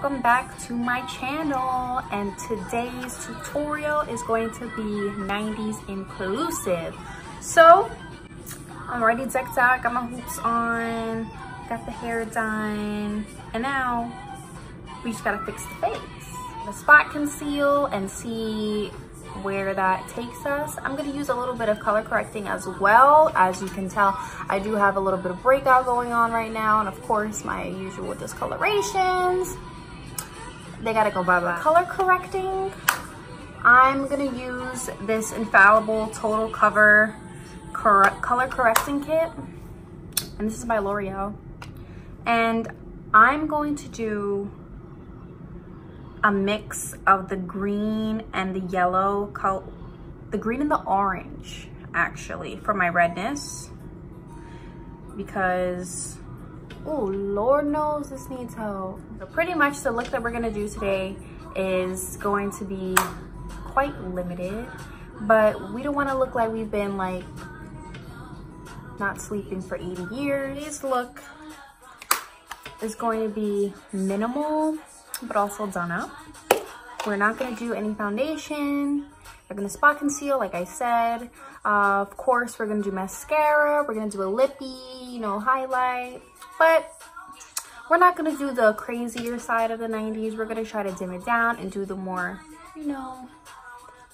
Welcome back to my channel and today's tutorial is going to be 90s inclusive. So I'm already decked out, got my hoops on, got the hair done, and now we just gotta fix the face. The spot conceal and see where that takes us. I'm gonna use a little bit of color correcting as well. As you can tell, I do have a little bit of breakout going on right now, and of course my usual discolorations they gotta go bye-bye. Color correcting, I'm gonna use this Infallible Total Cover cor Color Correcting Kit. And this is by L'Oreal. And I'm going to do a mix of the green and the yellow, color, the green and the orange, actually, for my redness. Because oh lord knows this needs help. So pretty much the look that we're gonna do today is going to be quite limited but we don't want to look like we've been like not sleeping for 80 years. This look is going to be minimal but also done up. We're not going to do any foundation we're to spot conceal like i said uh, of course we're to do mascara we're to do a lippy you know highlight but we're not gonna do the crazier side of the 90s. We're gonna try to dim it down and do the more, you know,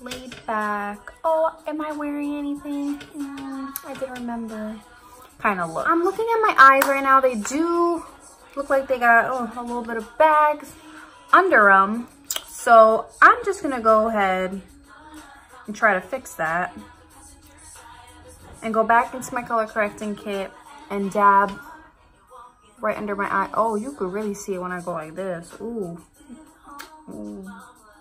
laid back. Oh, am I wearing anything? Mm, I didn't remember. Kind of look. I'm looking at my eyes right now. They do look like they got oh, a little bit of bags under them. So I'm just gonna go ahead and try to fix that. And go back into my color correcting kit and dab right under my eye. Oh, you could really see it when I go like this. Ooh. Ooh.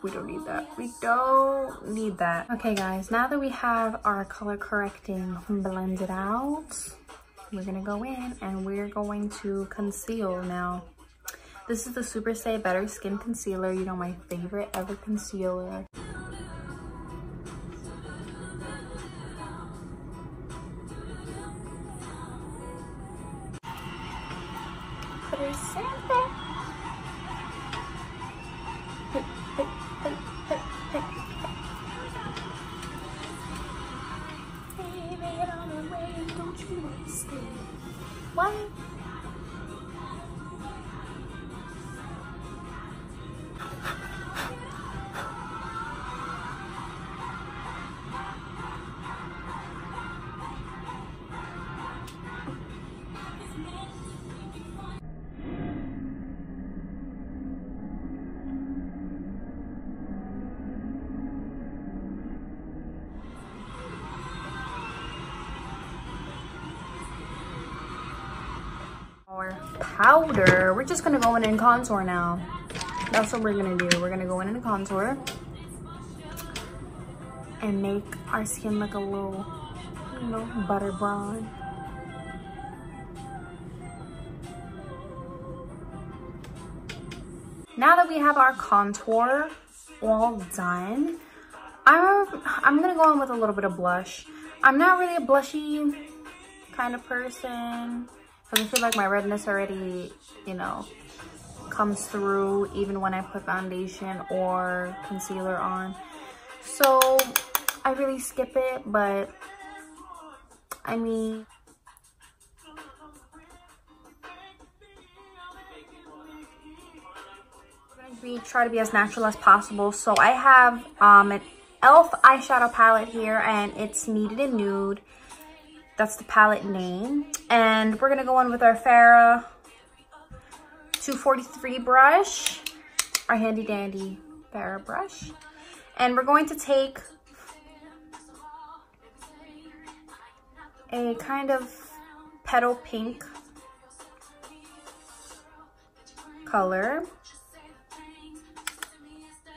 We don't need that. We don't need that. Okay, guys, now that we have our color correcting blended out, we're gonna go in and we're going to conceal now. This is the Super Stay Better Skin Concealer. You know, my favorite ever concealer. Powder. We're just gonna go in and contour now. That's what we're gonna do. We're gonna go in and contour and make our skin look a little, you know, butter brown. Now that we have our contour all done, I'm, I'm gonna go in with a little bit of blush. I'm not really a blushy kind of person. Because I feel like my redness already, you know, comes through even when I put foundation or concealer on. So I really skip it, but I mean, we try to be as natural as possible. So I have um, an e.l.f. eyeshadow palette here and it's Need it Nude. That's the palette name. And we're gonna go in with our Farrah 243 brush, our handy dandy Farrah brush. And we're going to take a kind of petal pink color.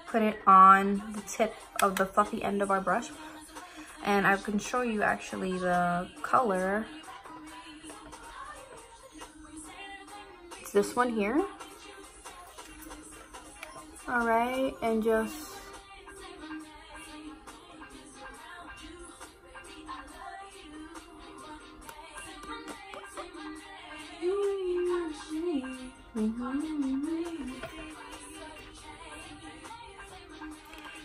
Put it on the tip of the fluffy end of our brush and I can show you actually the color. This one here. All right, and just mm-hmm.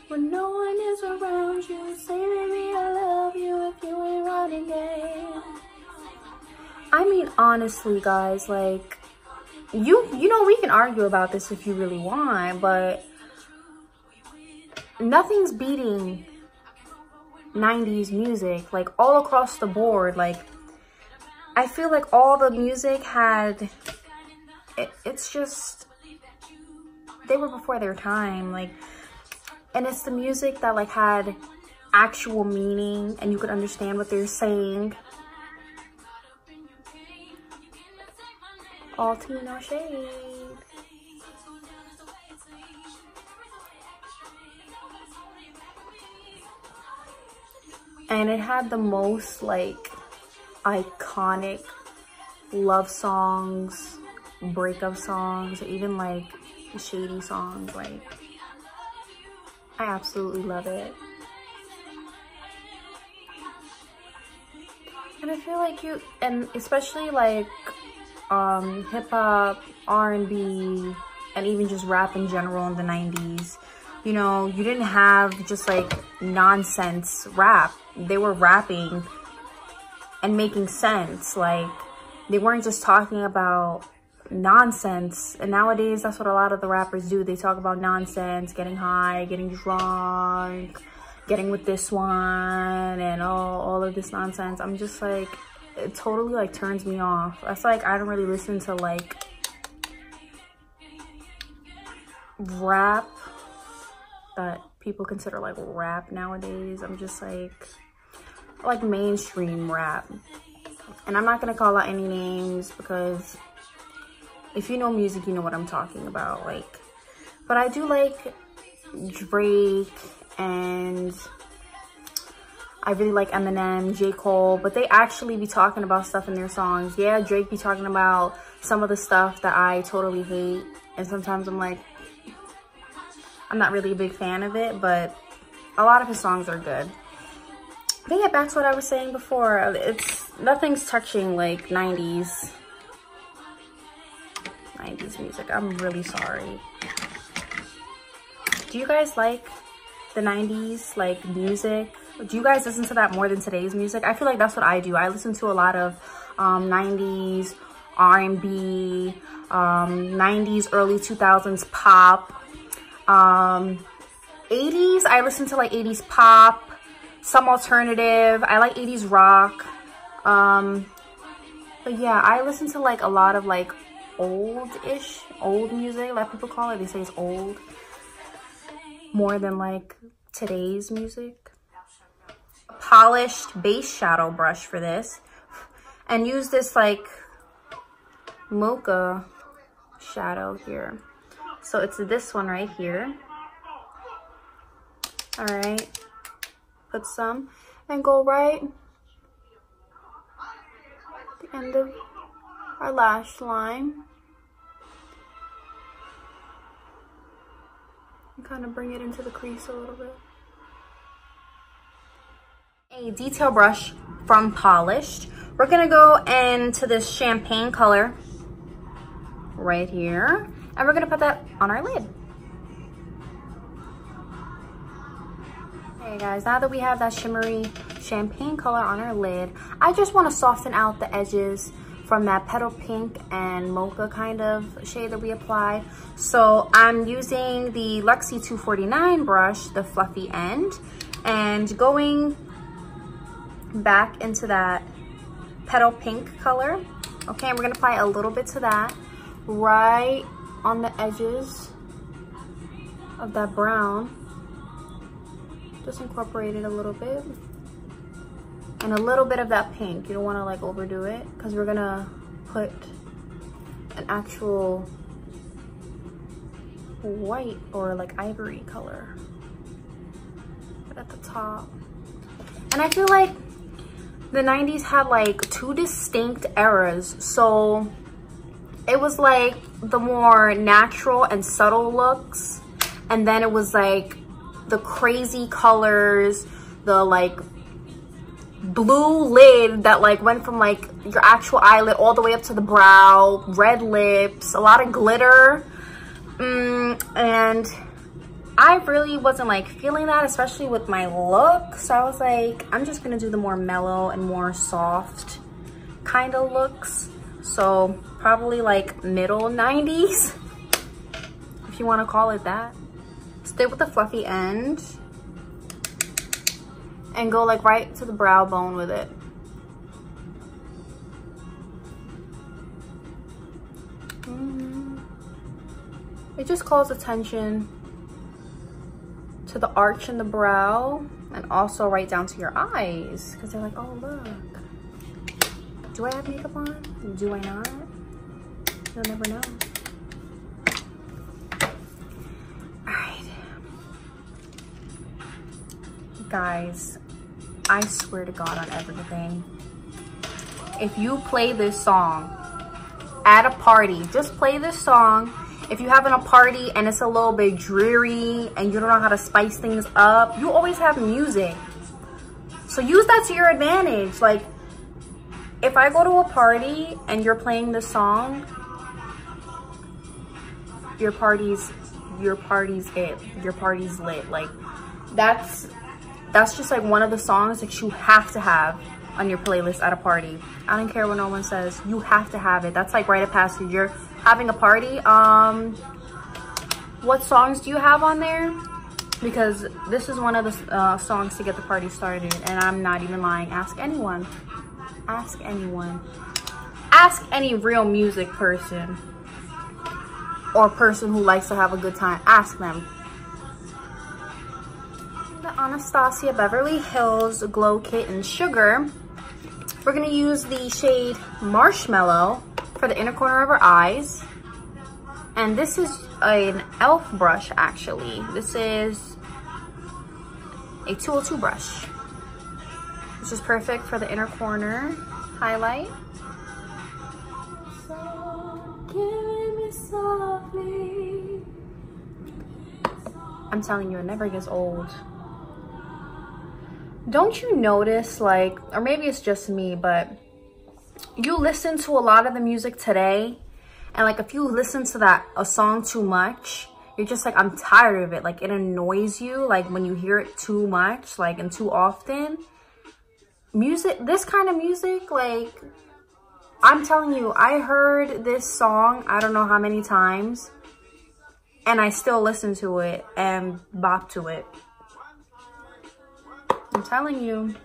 when no one is around you. Say, baby, I love you if you ain't running game. I mean, honestly, guys, like, you, you know, we can argue about this if you really want, but nothing's beating 90s music, like, all across the board. Like, I feel like all the music had, it, it's just, they were before their time. Like, and it's the music that like had actual meaning and you could understand what they're saying. All tea, no shade. And it had the most like iconic love songs, breakup songs, even like shady songs like I absolutely love it. And I feel like you, and especially like um, hip hop, R&B, and even just rap in general in the 90s, you know, you didn't have just like nonsense rap. They were rapping and making sense. Like, they weren't just talking about nonsense. And nowadays, that's what a lot of the rappers do. They talk about nonsense, getting high, getting drunk, getting with this one, and all, all of this nonsense. I'm just like, it totally like turns me off. That's like, I don't really listen to like rap that people consider like rap nowadays. I'm just like, like mainstream rap. And I'm not gonna call out any names because if you know music, you know what I'm talking about. Like, but I do like Drake and I really like Eminem, J. Cole, but they actually be talking about stuff in their songs. Yeah, Drake be talking about some of the stuff that I totally hate. And sometimes I'm like, I'm not really a big fan of it, but a lot of his songs are good. But yeah, back to what I was saying before. It's nothing's touching like 90s 90s music. I'm really sorry. Do you guys like the 90s, like music? Do you guys listen to that more than today's music? I feel like that's what I do. I listen to a lot of um, 90s, R&B, um, 90s, early 2000s pop. Um, 80s, I listen to like 80s pop, some alternative. I like 80s rock. Um, but yeah, I listen to like a lot of like old-ish, old music, like people call it. They say it's old. More than like today's music. Polished base shadow brush for this. And use this like mocha shadow here. So it's this one right here. All right. Put some and go right the end of our lash line. And kind of bring it into the crease a little bit. A detail brush from Polished. We're gonna go into this champagne color right here. And we're gonna put that on our lid. Okay guys, now that we have that shimmery champagne color on our lid, I just wanna soften out the edges from that petal pink and mocha kind of shade that we applied. So I'm using the Luxie 249 brush, the fluffy end, and going back into that petal pink color. Okay, and we're gonna apply a little bit to that right on the edges of that brown. Just incorporate it a little bit and a little bit of that pink. You don't want to like overdo it because we're gonna put an actual white or like ivory color at the top. And I feel like the 90s had like two distinct eras. So it was like the more natural and subtle looks. And then it was like the crazy colors, the like blue lid that like went from like your actual eyelid all the way up to the brow, red lips, a lot of glitter. Mm, and I really wasn't like feeling that, especially with my look. So I was like, I'm just gonna do the more mellow and more soft kind of looks. So probably like middle 90s, if you wanna call it that. Stay with the fluffy end and go like right to the brow bone with it. Mm-hmm. It just calls attention to the arch in the brow and also right down to your eyes because they're like, oh, look. Do I have makeup on? Do I not? You'll never know. All right. Guys, I swear to God on everything. If you play this song at a party, just play this song if you're having a party and it's a little bit dreary and you don't know how to spice things up, you always have music. So use that to your advantage. Like, if I go to a party and you're playing this song, your party's your party's it. Your party's lit. Like, that's that's just like one of the songs that you have to have on your playlist at a party. I don't care what no one says. You have to have it. That's like rite of passage. You're having a party, um, what songs do you have on there? Because this is one of the uh, songs to get the party started. And I'm not even lying. Ask anyone. Ask anyone. Ask any real music person or person who likes to have a good time. Ask them. The Anastasia Beverly Hills Glow Kit in Sugar. We're going to use the shade Marshmallow for the inner corner of her eyes. And this is an e.l.f. brush, actually. This is a 202 brush. This is perfect for the inner corner highlight. I'm telling you, it never gets old. Don't you notice, like, or maybe it's just me, but you listen to a lot of the music today and like if you listen to that a song too much you're just like i'm tired of it. Like it annoys you like when you hear it too much like and too often. Music this kind of music like i'm telling you i heard this song i don't know how many times and i still listen to it and bop to it. I'm telling you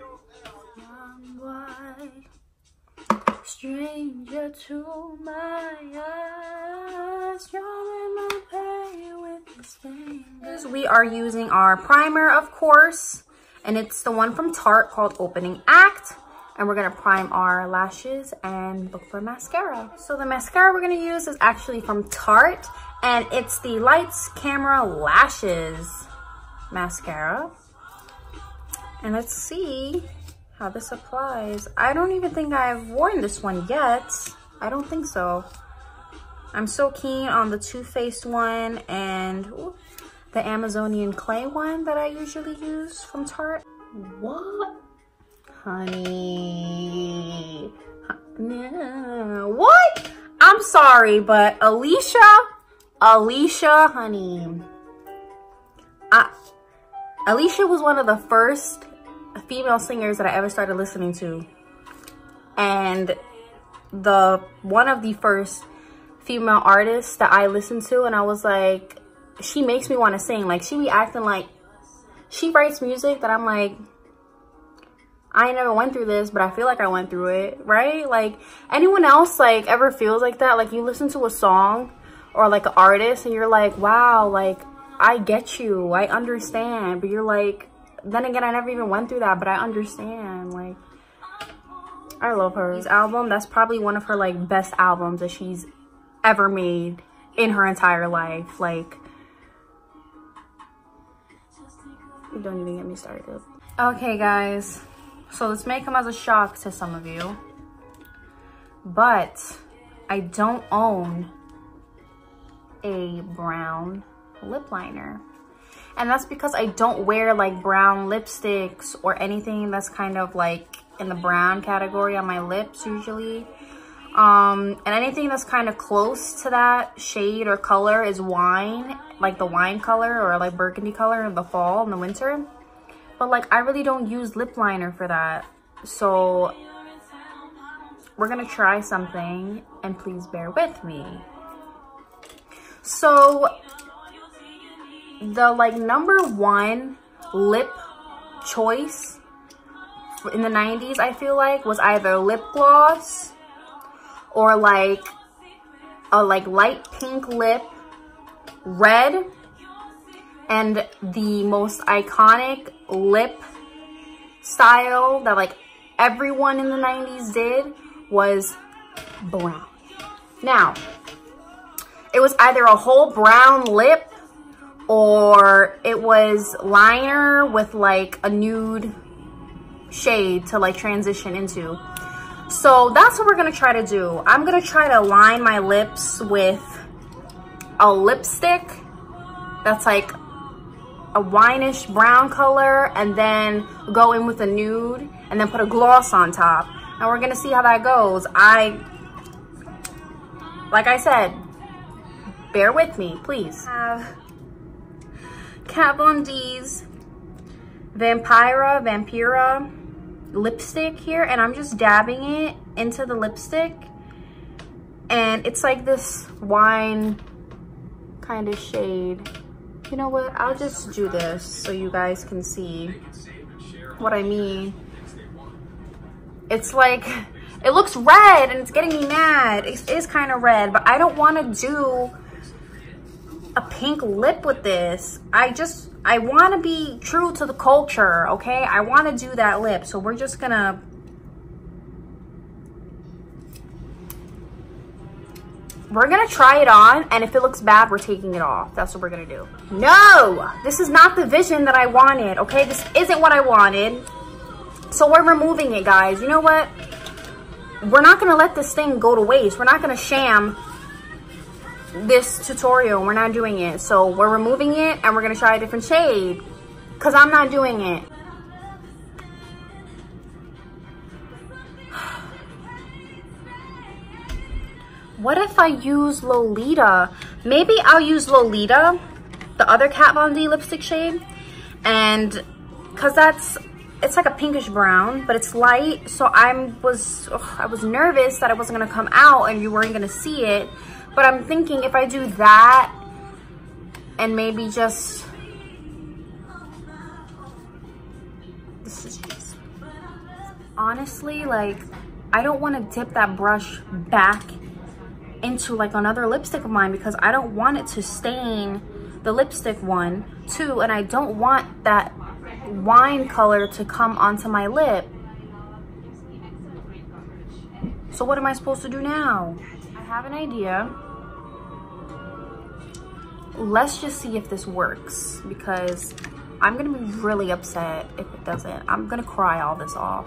stranger to my eyes, my pain with fingers. We are using our primer, of course, and it's the one from Tarte called Opening Act. And we're gonna prime our lashes and look for mascara. So the mascara we're gonna use is actually from Tarte, and it's the Lights Camera Lashes mascara. And let's see how this applies. I don't even think I've worn this one yet. I don't think so. I'm so keen on the Too Faced one and ooh, the Amazonian clay one that I usually use from Tarte. What? Honey. What? I'm sorry, but Alicia, Alicia, honey. I, Alicia was one of the first female singers that I ever started listening to. And the one of the first female artists that I listened to and I was like, she makes me want to sing. Like she be acting like she writes music that I'm like, I never went through this, but I feel like I went through it, right? Like anyone else like ever feels like that? Like you listen to a song or like an artist and you're like, wow, like I get you, I understand, but you're like, then again, I never even went through that, but I understand. Like, I love her. This album, that's probably one of her like best albums that she's ever made in her entire life. Like, don't even get me started. Okay, guys. So this may come as a shock to some of you, but I don't own a brown lip liner. And that's because I don't wear like brown lipsticks or anything that's kind of like in the brown category on my lips usually. Um, and anything that's kind of close to that shade or color is wine, like the wine color or like burgundy color in the fall and the winter. But like, I really don't use lip liner for that. So we're gonna try something and please bear with me. So the like number one lip choice in the 90s, I feel like, was either lip gloss or like a like light pink lip, red, and the most iconic lip style that like everyone in the 90s did was brown. Now, it was either a whole brown lip or it was liner with like a nude shade to like transition into. So that's what we're gonna try to do. I'm gonna try to line my lips with a lipstick that's like a wineish brown color and then go in with a nude and then put a gloss on top. And we're gonna see how that goes. I, like I said, bear with me, please. Have Kat Von D's Vampira, Vampira lipstick here and I'm just dabbing it into the lipstick. And it's like this wine kind of shade. You know what? I'll just do this so you guys can see what I mean. It's like it looks red and it's getting me mad. It is kind of red but I don't want to do pink lip with this I just I want to be true to the culture, okay? I want to do that lip. So we're just going to... We're to try it on, and if it looks bad, we're taking it off. That's what we're to do. No! This is not the vision that I wanted, okay? This isn't what I wanted. So we're removing it, guys. You know what? We're not to let this thing go to waste. We're not to sham this tutorial. We're not doing it. So we're removing it and we're going to try a different shade because I'm not doing it. What if I use Lolita? Maybe I'll use Lolita, the other Kat Von D lipstick shade. And because that's, it's like a pinkish brown, but it's light. So I was, ugh, I was nervous that it wasn't going to come out and you weren't going to see it. But I'm thinking if I do that and maybe just, honestly, like, I don't want to dip that brush back into like another lipstick of mine because I don't want it to stain the lipstick one too. And I don't want that wine color to come onto my lip. So what am I supposed to do now? I have an idea let's just see if this works because I'm gonna be really upset if it doesn't. I'm gonna cry all this off.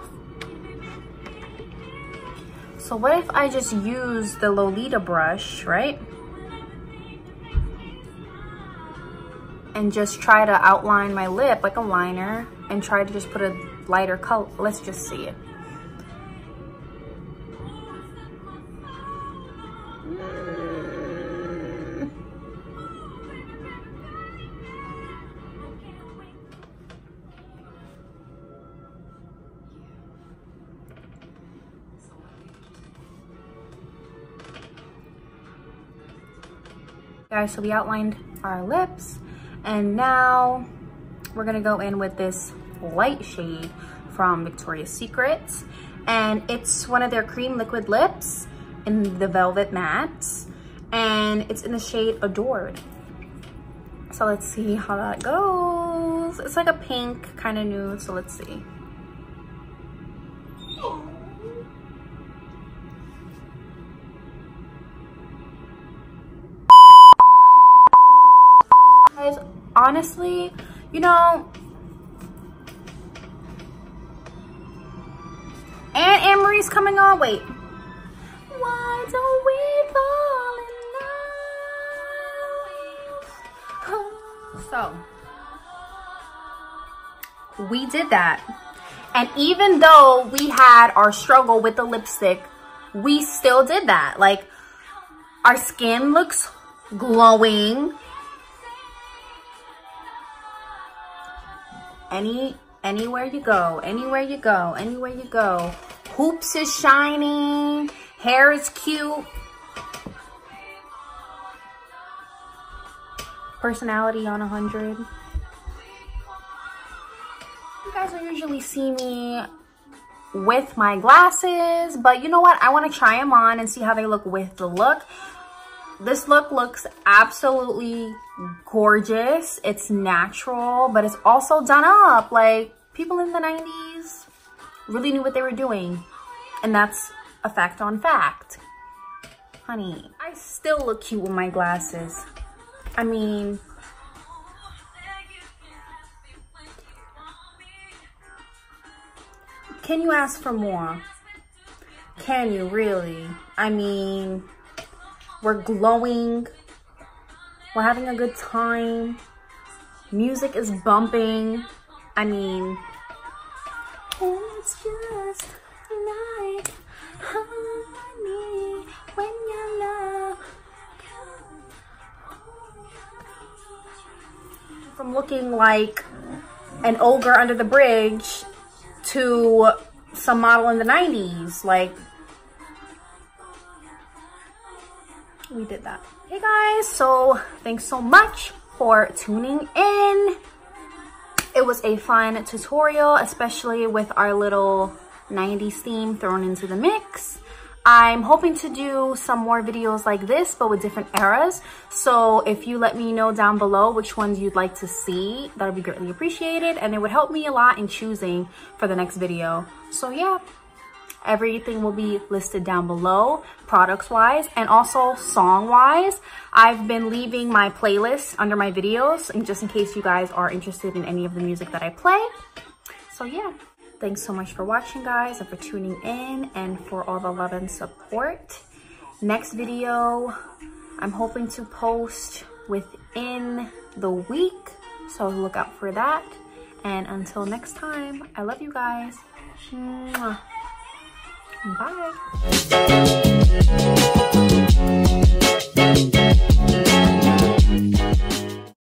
So what if I just use the Lolita brush, right? And just try to outline my lip like a liner and try to just put a lighter color. Let's just see it. Guys, so we outlined our lips and now we're gonna go in with this light shade from Victoria's Secret and it's one of their cream liquid lips in the Velvet Matte and it's in the shade Adored. So let's see how that goes. It's like a pink kind of nude, so let's see. Honestly, you know, and Amerie's coming on. Wait. Why don't we fall in love? So, we did that. And even though we had our struggle with the lipstick, we still did that. Like our skin looks glowing. Any anywhere you go, anywhere you go, anywhere you go. Hoops is shining, hair is cute. Personality on a 100. You guys will usually see me with my glasses, but you know what? I want to try them on and see how they look with the look. This look looks absolutely gorgeous. It's natural, but it's also done up. Like, people in the 90s really knew what they were doing. And that's a fact on fact. Honey, I still look cute with my glasses. I mean, can you ask for more? Can you really? I mean, we're glowing. We're having a good time. Music is bumping. I mean, it's just like honey when your love from looking like an ogre under the bridge to some model in the 90s. Like, did that. Hey guys, so thanks so much for tuning in. It was a fun tutorial, especially with our little 90s theme thrown into the mix. I'm hoping to do some more videos like this, but with different eras. So if you let me know down below which ones you'd like to see, that would be greatly appreciated. And it would help me a lot in choosing for the next video. So yeah, everything will be listed down below products wise and also song wise i've been leaving my playlist under my videos and just in case you guys are interested in any of the music that i play so yeah Thanks so much for watching, guys, and for tuning in and for all the love and support. Next video, I'm hoping to post within the week, so look out for that. And until next time, I love you guys. Bye.